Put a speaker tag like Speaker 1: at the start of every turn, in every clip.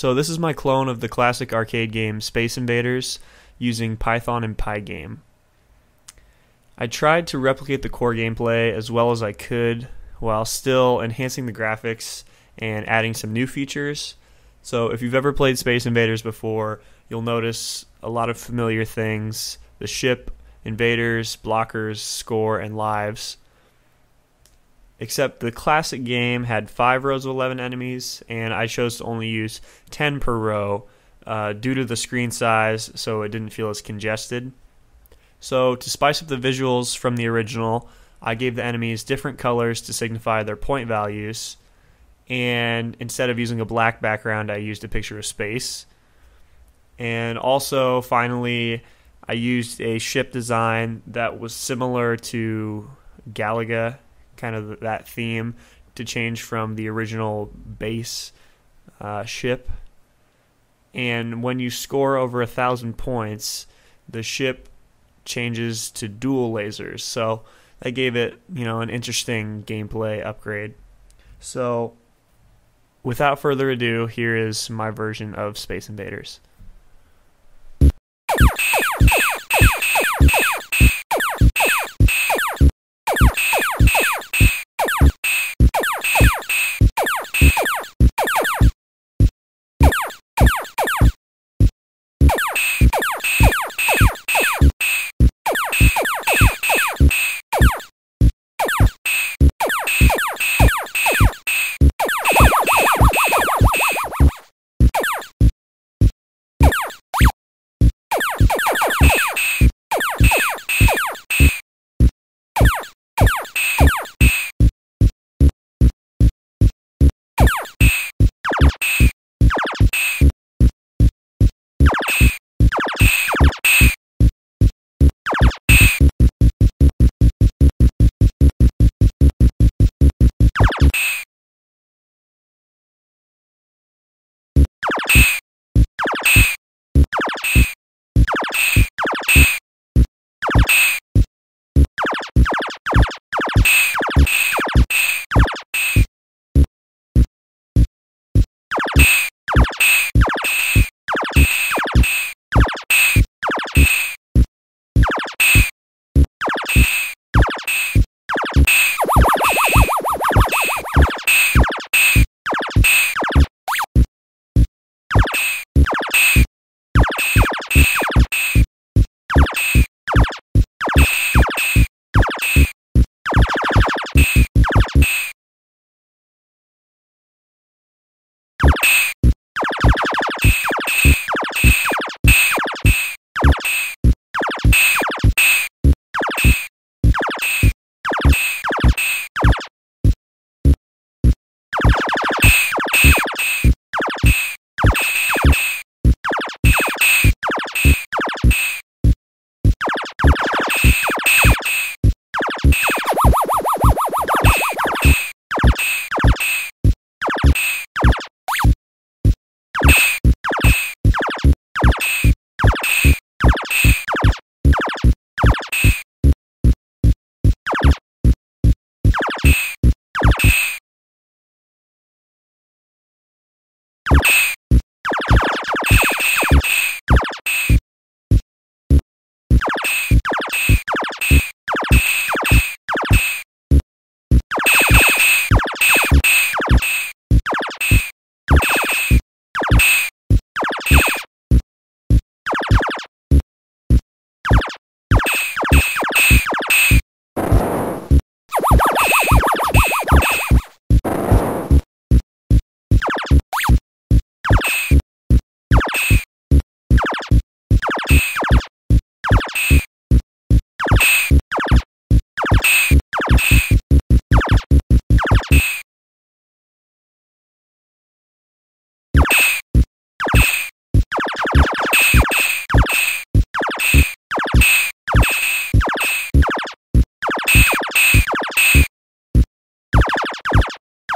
Speaker 1: So this is my clone of the classic arcade game Space Invaders using Python and Pygame. I tried to replicate the core gameplay as well as I could while still enhancing the graphics and adding some new features. So if you've ever played Space Invaders before, you'll notice a lot of familiar things the ship, invaders, blockers, score, and lives. Except the classic game had 5 rows of 11 enemies, and I chose to only use 10 per row uh, due to the screen size, so it didn't feel as congested. So, to spice up the visuals from the original, I gave the enemies different colors to signify their point values, and instead of using a black background, I used a picture of space. And also, finally, I used a ship design that was similar to Galaga, kind of that theme, to change from the original base uh, ship. And when you score over a thousand points, the ship changes to dual lasers. So that gave it, you know, an interesting gameplay upgrade. So without further ado, here is my version of Space Invaders.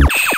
Speaker 1: you